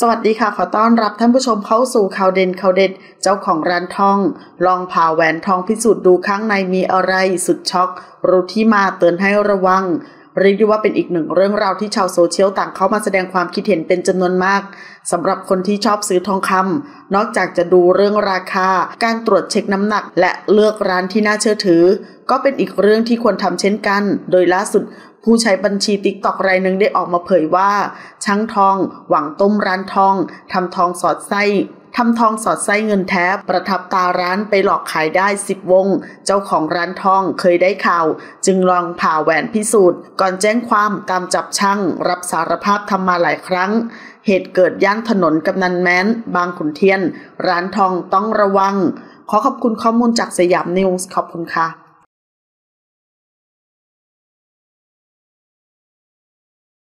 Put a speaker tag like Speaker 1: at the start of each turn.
Speaker 1: สวัสดีค่ะ ขอต้อนรับท่านผู้ชมเข้าสู่ข่าวเด่นข่าวเด็ด เจ้าของร้านทอง ลองผ่าแหวนทองพิสูจน์ดูข้างในมีอะไรสุดช็อก รู้ที่มาเตือนให้ระวัง เรียกได้ว่าเป็นอีกหนึ่งเรื่องราวที่ชาวโซเชียลต่างเข้ามาแสดงความคิดเห็นเป็นจำนวนมากสำหรับคนที่ชอบซื้อทองคำนอกจากจะดูเรื่องราคา การตรวจเช็คน้ำหนัก และเลือกร้านที่น่าเชื่อถือ ก็เป็นอีกเรื่องที่ควรทำเช่นกัน โดยล่าสุดผู้ใช้บัญชีติ๊กตอกรายหนึ่งได้ออกมาเผยว่า ช่างทอง หวังต้มร้านทองทำทองสอดไส้ ทำทองสอดไส้เงินแท้ประทับตาร้านไปหลอกขายได้สิบวง เจ้าของร้านทองเคยได้ข่าว จึงลองผ่าแหวนพิสูจน์ ก่อนแจ้งความตามจับช่างรับสารภาพทำมาหลายครั้ง เหตุเกิดย่านถนนกำนันแม้น บางขุนเทียน ร้านทองต้องระวัง ขอขอบคุณข้อมูลจากสยามนิวส์ขอบคุณค่ะ